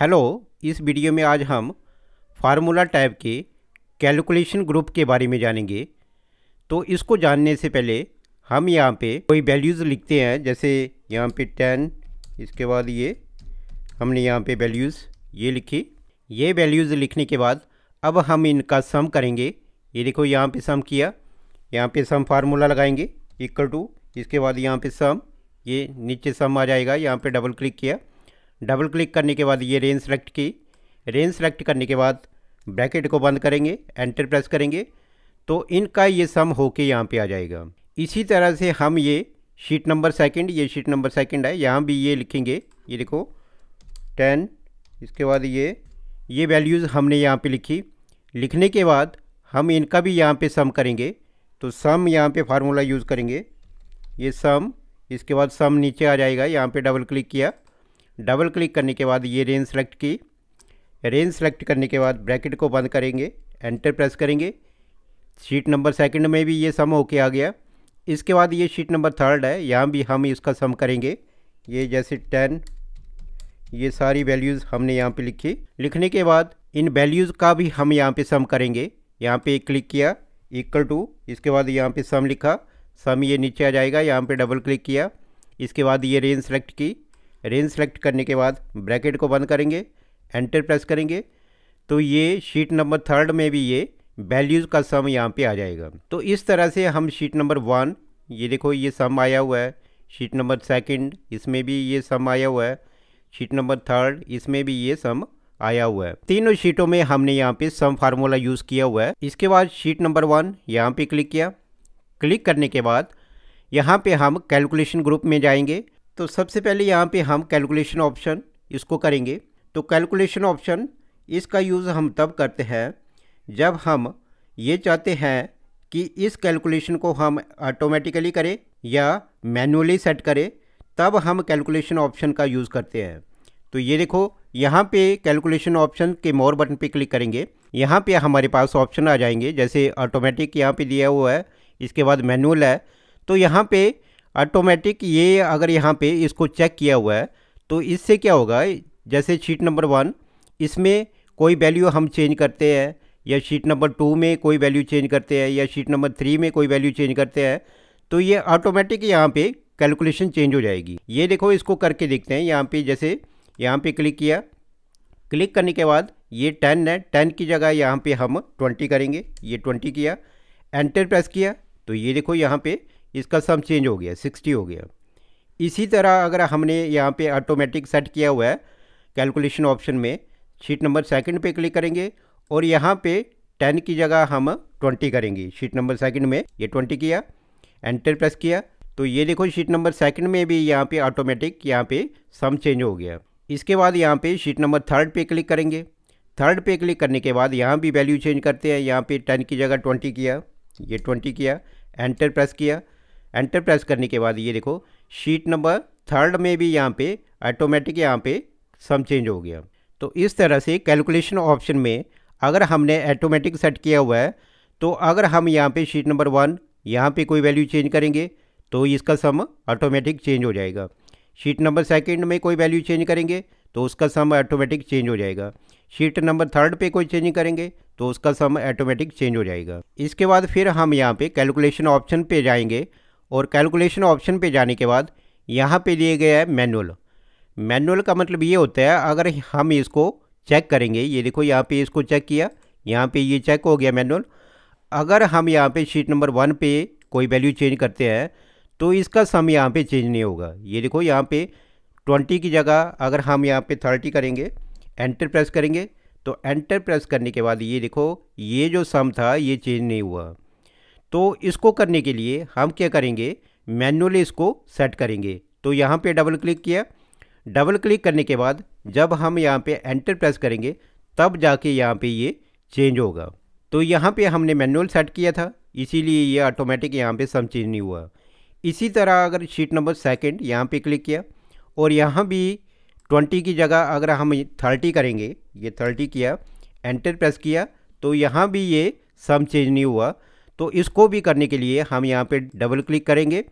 Hello, इस video में आज हम फार्मूला टाइप के कैलकुलेशन ग्रुप के बारे में जानेंगे। तो इसको जानने से पहले हम यहाँ पे कोई वैल्यूज़ लिखते हैं, जैसे यहाँ पे टेन, इसके बाद ये, हमने यहाँ पे वैल्यूज़ ये लिखी। ये वैल्यूज़ लिखने के बाद अब हम इनका सम करेंगे। ये देखो, यहाँ पे सम किया, यहाँ पे सम फार्मूला लगाएँगे इक्वल टू इसके बाद यहाँ पे सम, ये नीचे सम आ जाएगा, यहाँ पे डबल क्लिक किया। डबल क्लिक करने के बाद ये रेंज सेलेक्ट की। रेंज सेलेक्ट करने के बाद ब्रैकेट को बंद करेंगे, एंटर प्रेस करेंगे तो इनका ये सम होके यहाँ पे आ जाएगा। इसी तरह से हम ये शीट नंबर सेकंड ये शीट नंबर सेकंड है, यहाँ भी ये लिखेंगे। ये देखो टेन इसके बाद ये ये वैल्यूज़ हमने यहाँ पे लिखी। लिखने के बाद हम इनका भी यहाँ पे सम करेंगे तो सम यहाँ पे फार्मूला यूज़ करेंगे। ये सम इसके बाद सम नीचे आ जाएगा, यहाँ पे डबल क्लिक किया। डबल क्लिक करने के बाद ये रेंज सेलेक्ट की। रेंज सेलेक्ट करने के बाद ब्रैकेट को बंद करेंगे, एंटर प्रेस करेंगे। शीट नंबर सेकंड में भी ये सम होके आ गया। इसके बाद ये शीट नंबर थर्ड है, यहाँ भी हम इसका सम करेंगे। ये जैसे टेन, ये सारी वैल्यूज़ हमने यहाँ पे लिखी। लिखने के बाद इन वैल्यूज़ का भी हम यहाँ पे सम करेंगे। यहाँ पे क्लिक किया, इक्वल टू, इसके बाद यहाँ पे सम लिखा। सम ये नीचे आ जाएगा, यहाँ पे डबल क्लिक किया। इसके बाद ये रेंज सेलेक्ट की। रेंज सेलेक्ट करने के बाद ब्रैकेट को बंद करेंगे, एंटर प्रेस करेंगे। तो ये शीट नंबर थर्ड में भी ये वैल्यूज़ का सम यहाँ पे आ जाएगा। तो इस तरह से हम शीट नंबर वन, ये देखो ये सम आया हुआ है। शीट नंबर सेकंड, इसमें भी ये सम आया हुआ है। शीट नंबर थर्ड, इसमें भी ये सम आया हुआ है। तीनों शीटों में हमने यहाँ पे सम फार्मूला यूज़ किया हुआ है। इसके बाद शीट नंबर वन, यहाँ पे क्लिक किया। क्लिक करने के बाद यहाँ पे हम कैलकुलेशन ग्रुप में जाएँगे। तो सबसे पहले यहाँ पे हम कैलकुलेशन ऑप्शन इसको करेंगे। तो कैलकुलेशन ऑप्शन इसका यूज़ हम तब करते हैं जब हम ये चाहते हैं कि इस कैलकुलेशन को हम ऑटोमेटिकली करें या मैनुअली सेट करें, तब हम कैलकुलेशन ऑप्शन का यूज़ करते हैं। तो ये देखो, यहाँ पे कैलकुलेशन ऑप्शन के मोर बटन पे क्लिक करेंगे। यहाँ पे हमारे पास ऑप्शन आ जाएँगे, जैसे ऑटोमेटिक यहाँ पे दिया हुआ है, इसके बाद मैनुअल है। तो यहाँ पे ऑटोमेटिक ये अगर यहाँ पे इसको चेक किया हुआ है तो इससे क्या होगा? जैसे शीट नंबर वन इसमें कोई वैल्यू हम चेंज करते हैं, या शीट नंबर टू में कोई वैल्यू चेंज करते हैं, या शीट नंबर थ्री में कोई वैल्यू चेंज करते हैं तो ये ऑटोमेटिक यहाँ पे कैलकुलेशन चेंज हो जाएगी। ये देखो, इसको करके देखते हैं। यहाँ पे जैसे, यहाँ पे क्लिक किया। क्लिक करने के बाद ये टेन है। टेन की जगह यहाँ पे हम ट्वेंटी करेंगे। ये ट्वेंटी किया। एंटर प्रेस किया। तो ये देखो, यहाँ पे इसका सम चेंज हो गया सिक्सटी हो गया। इसी तरह अगर हमने यहाँ पे ऑटोमेटिक सेट किया हुआ है कैलकुलेशन ऑप्शन में शीट नंबर सेकंड पे क्लिक करेंगे और यहाँ पे टेन की जगह हम ट्वेंटी करेंगे। शीट नंबर सेकंड में ये ट्वेंटी किया एंटर प्रेस किया। तो ये देखो शीट नंबर सेकंड में भी यहाँ पे ऑटोमेटिक यहाँ पे सम चेंज हो गया। इसके बाद यहाँ पे शीट नंबर थर्ड पे क्लिक करेंगे। थर्ड पे क्लिक करने के बाद यहाँ भी वैल्यू चेंज करते हैं। यहाँ पे टेन की जगह ट्वेंटी किया, ये ट्वेंटी किया एंटर प्रेस किया। एंटर प्रेस करने के बाद ये देखो शीट नंबर थर्ड में भी यहाँ पे ऑटोमेटिक यहाँ पे सम चेंज हो गया। तो इस तरह से कैलकुलेशन ऑप्शन में अगर हमने ऑटोमेटिक सेट किया हुआ है तो अगर हम यहाँ पे शीट नंबर वन यहाँ पे कोई वैल्यू चेंज करेंगे तो इसका सम ऑटोमेटिक चेंज हो जाएगा। शीट नंबर सेकंड में कोई वैल्यू चेंज करेंगे तो उसका सम ऑटोमेटिक चेंज हो जाएगा। शीट नंबर थर्ड पे कोई चेंज करेंगे तो उसका सम ऑटोमेटिक चेंज हो जाएगा। इसके बाद फिर हम यहाँ पे कैलकुलेशन ऑप्शन पे जाएँगे और कैलकुलेशन ऑप्शन पे जाने के बाद यहाँ पे दिए गया है मैनुअल मैनुअल का मतलब ये होता है, अगर हम इसको चेक करेंगे, ये देखो यहाँ पे इसको चेक किया, यहाँ पे ये चेक हो गया मैनुअल अगर हम यहाँ पे शीट नंबर वन पे कोई वैल्यू चेंज करते हैं तो इसका सम यहाँ पे चेंज नहीं होगा। ये देखो यहाँ पे ट्वेंटी की जगह अगर हम यहाँ पे थर्टी करेंगे एंटर प्रेस करेंगे तो एंटर प्रेस करने के बाद ये देखो, ये जो सम था, ये चेंज नहीं हुआ। तो इसको करने के लिए हम क्या करेंगे? मैनुअली इसको सेट करेंगे। तो यहाँ पे डबल क्लिक किया। डबल क्लिक करने के बाद जब हम यहाँ पे एंटर प्रेस करेंगे, तब जाके यहाँ पे ये चेंज होगा। तो यहाँ पे हमने मैनुअल सेट किया था, इसीलिए ये ऑटोमेटिक यहाँ पे सम चेंज नहीं हुआ। इसी तरह अगर शीट नंबर सेकंड यहाँ पे क्लिक किया, और यहाँ भी ट्वेंटी की जगह अगर हम थर्टी करेंगे, ये थर्टी किया, एंटर प्रेस किया तो यहाँ भी ये सम चेंज नहीं हुआ। तो इसको भी करने के लिए हम यहाँ पे डबल क्लिक करेंगे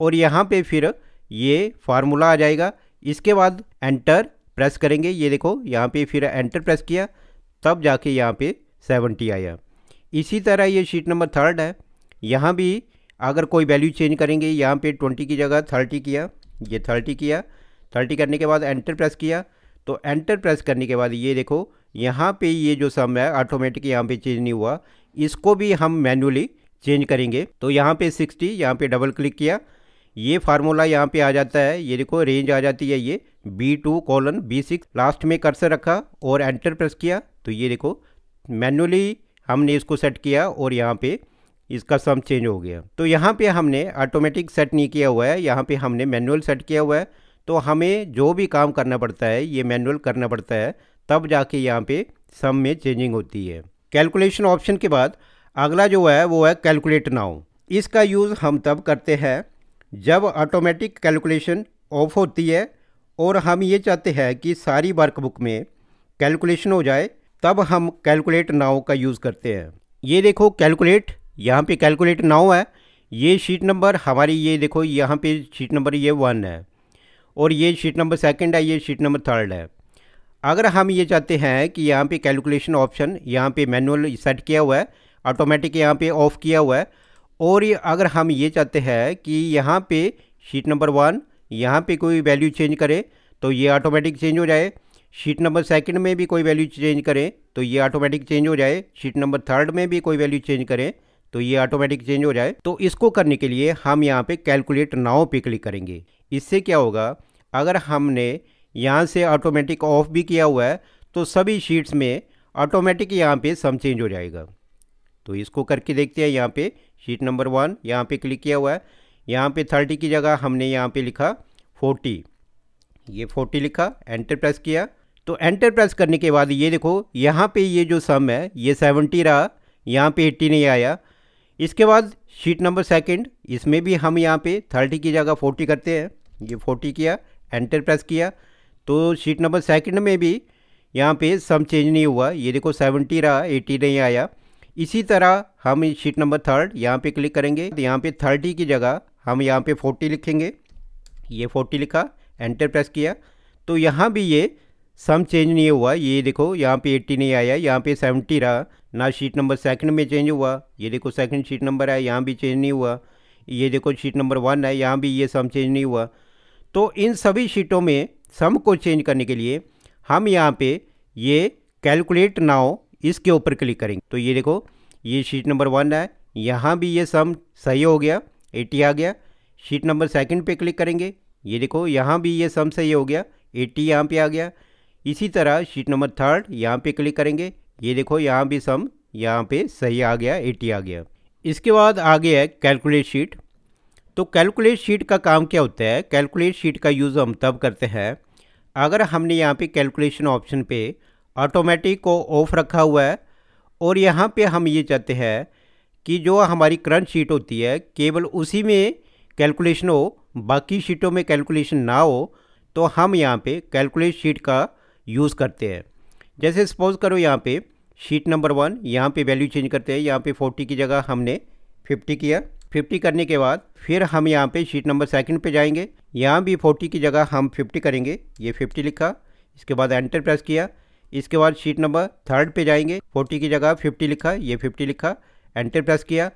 और यहाँ पे फिर ये फार्मूला आ जाएगा। इसके बाद एंटर प्रेस करेंगे। ये देखो, यहाँ पे फिर एंटर प्रेस किया, तब जाके यहाँ पे सेवेंटी आया। इसी तरह ये शीट नंबर थर्ड है। यहाँ भी अगर कोई वैल्यू चेंज करेंगे, यहाँ पे ट्वेंटी की जगह थर्टी किया, ये थर्टी किया। थर्टी करने के बाद एंटर प्रेस किया। तो एंटर प्रेस करने के बाद ये देखो, यहाँ पे ये जो सम है ऑटोमेटिक यहाँ पे चेंज नहीं हुआ। इसको भी हम मैनुअली चेंज करेंगे। तो यहाँ पे सिक्सटी, यहाँ पे डबल क्लिक किया। ये फार्मूला यहाँ पे आ जाता है। ये देखो, रेंज आ जाती है ये। B two colon, B six, last में कर्सर रखा और एंटर प्रेस किया। तो ये देखो मैनुअली हमने इसको सेट किया और यहाँ पे इसका सम चेंज हो गया। तो यहाँ पे हमने ऑटोमेटिक सेट नहीं किया हुआ है। यहाँ पे हमने मैनुअल सेट किया हुआ है। तो हमें जो भी काम करना पड़ता है, ये मैनुअल करना पड़ता है, तब जाके यहाँ पे सम में चेंजिंग होती है। कैलकुलेशन ऑप्शन के बाद अगला जो है, वो है कैलकुलेट नाउ। इसका यूज़ हम तब करते हैं जब ऑटोमेटिक कैलकुलेशन ऑफ़ होती है और हम ये चाहते हैं कि सारी वर्कबुक में कैलकुलेशन हो जाए, तब हम कैलकुलेट नाउ का यूज़ करते हैं। ये देखो, कैलकुलेट, यहाँ पे कैलकुलेट नाउ है। ये शीट नंबर, हमारी ये देखो, यहाँ पे शीट नंबर ये वन है और ये शीट नंबर सेकंड है, ये शीट नंबर थर्ड है। अगर हम ये चाहते हैं कि यहाँ पे कैलकुलेशन ऑप्शन यहाँ पे मैनुअल सेट किया हुआ है ऑटोमेटिक यहाँ पे ऑफ़ किया हुआ है, और ये अगर हम ये चाहते हैं कि यहाँ पे शीट नंबर वन यहाँ पे कोई वैल्यू चेंज करे तो ये ऑटोमेटिक चेंज हो जाए। शीट नंबर सेकंड में भी कोई वैल्यू चेंज करें तो ये ऑटोमेटिक चेंज हो जाए। शीट नंबर थर्ड में भी कोई वैल्यू चेंज करें तो ये ऑटोमेटिक चेंज हो जाए। तो इसको करने के लिए हम यहाँ पे कैलकुलेट नाव पे क्लिक करेंगे। इससे क्या होगा? अगर हमने यहाँ से ऑटोमेटिक ऑफ़ भी किया हुआ है तो सभी शीट्स में ऑटोमेटिक यहाँ पे सम चेंज हो जाएगा। तो इसको करके देखते हैं, यहाँ पे शीट नंबर वन यहाँ पे क्लिक किया हुआ है। यहाँ पे थर्टी की जगह हमने यहाँ पे लिखा फोर्टी ये फोर्टी लिखा एंटर प्रेस किया। तो एंटर प्रेस करने के बाद ये देखो, यहाँ पे ये जो सम है, ये सेवेंटी रहा, यहाँ पे एट्टी नहीं आया। इसके बाद शीट नंबर सेकंड इसमें भी हम यहाँ पे थर्टी की जगह फोर्टी करते हैं। ये फोर्टी किया एंटर प्रेस किया। तो शीट नंबर सेकंड में भी यहाँ पे सम चेंज नहीं हुआ। ये देखो सेवेंटी रहा एटी नहीं आया। इसी तरह हम शीट नंबर थर्ड यहाँ पे क्लिक करेंगे। तो यहाँ पे थर्टी की जगह हम यहाँ पे फोर्टी लिखेंगे। ये फोर्टी लिखा एंटर प्रेस किया। तो यहाँ भी ये सम चेंज नहीं हुआ। ये देखो यहाँ पे एट्टी नहीं आया, यहाँ पे सेवेंटी रहा। ना शीट नंबर सेकंड में चेंज हुआ। ये देखो सेकंड शीट नंबर है यहाँ भी चेंज नहीं हुआ। ये देखो शीट नंबर वन है, यहाँ भी ये सम चेंज नहीं हुआ। तो इन सभी शीटों में सम को चेंज करने के लिए हम यहाँ पे ये कैलकुलेट नाउ इसके ऊपर क्लिक करेंगे। तो ये देखो, ये शीट नंबर वन है, यहाँ भी ये सम सही हो गया, एटी आ गया। शीट नंबर सेकंड पे क्लिक करेंगे, ये देखो, यहाँ भी ये सम सही हो गया एट्टी यहाँ पे आ गया। इसी तरह शीट नंबर थर्ड यहाँ पे क्लिक करेंगे, ये देखो, यहाँ भी सम, यहाँ पे सही आ गया, एटी आ गया। इसके बाद आगे है कैलकुलेट शीट। तो कैलकुलेट शीट का काम क्या होता है? कैलकुलेट शीट का यूज़ हम तब करते हैं, अगर हमने यहाँ पे कैलकुलेशन ऑप्शन पे ऑटोमेटिक को ऑफ़ रखा हुआ है, और यहाँ पे हम ये चाहते हैं कि जो हमारी करंट शीट होती है, केवल उसी में कैलकुलेशन हो, बाकी शीटों में कैलकुलेशन ना हो तो हम यहाँ पे कैलकुलेट शीट का यूज़ करते हैं। जैसे सपोज़ करो यहाँ पे शीट नंबर वन यहाँ पे वैल्यू चेंज करते हैं, यहाँ पे फोर्टी की जगह हमने फिफ्टी किया। फिफ्टी करने के बाद फिर हम यहाँ पे शीट नंबर सेकंड पे जाएँगे। यहाँ भी फोर्टी की जगह हम फिफ्टी करेंगे। ये फिफ्टी लिखा। इसके बाद एंटर प्रेस किया। इसके बाद शीट नंबर थर्ड पे जाएँगे। फोर्टी की जगह फिफ्टी लिखा। ये फिफ्टी लिखा। एंटर प्रेस किया।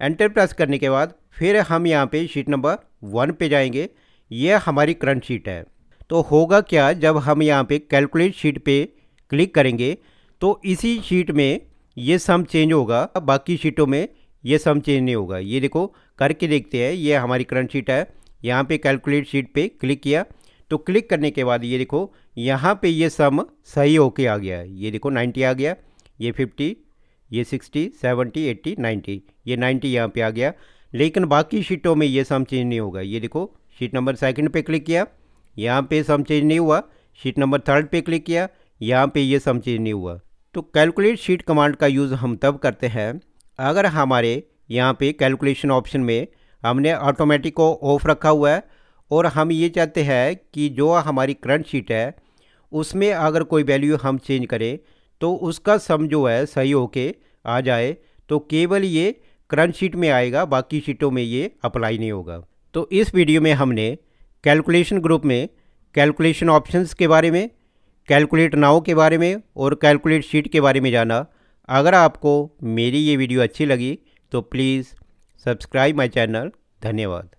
एंटर प्रेस करने के बाद फिर हम यहाँ पे शीट नंबर वन पे जाएँगे। ये हमारी करंट शीट है। तो होगा क्या जब हम यहाँ पे कैलकुलेट शीट पे क्लिक करेंगे? तो इसी शीट में ये सम चेंज होगा। बाकी शीटों में ये सम चेंज नहीं होगा। ये देखो, करके देखते हैं। ये हमारी करंट शीट है। यहाँ पे कैलकुलेट शीट पे क्लिक किया। तो क्लिक करने के बाद ये देखो, यहाँ पे ये सम सही होके आ गया ये देखो 90 आ गया। ये 50 ये 60 70 80 90 ये 90 यहाँ पे आ गया। लेकिन बाकी शीटों में ये सम चेंज नहीं होगा। ये देखो शीट नंबर सेकंड पे क्लिक किया। यहाँ पे सम चेंज नहीं हुआ। शीट नंबर थर्ड पे क्लिक किया। यहाँ पे ये सम चेंज नहीं हुआ। तो कैलकुलेट शीट कमांड का यूज़ हम तब करते हैं अगर हमारे यहाँ पे कैलकुलेशन ऑप्शन में हमने ऑटोमेटिक को ऑफ़ रखा हुआ है और हम ये चाहते हैं कि जो हमारी करंट शीट है, उसमें अगर कोई वैल्यू हम चेंज करें तो उसका सम जो है सही होके आ जाए तो केवल ये करंट शीट में आएगा, बाकी शीटों में ये अप्लाई नहीं होगा। तो इस वीडियो में हमने कैलकुलेशन ग्रुप में कैलकुलेशन ऑप्शंस के बारे में कैलकुलेट नाव के बारे में और कैलकुलेट शीट के बारे में जाना। अगर आपको मेरी ये वीडियो अच्छी लगी तो प्लीज़ सब्सक्राइब माई चैनल। धन्यवाद।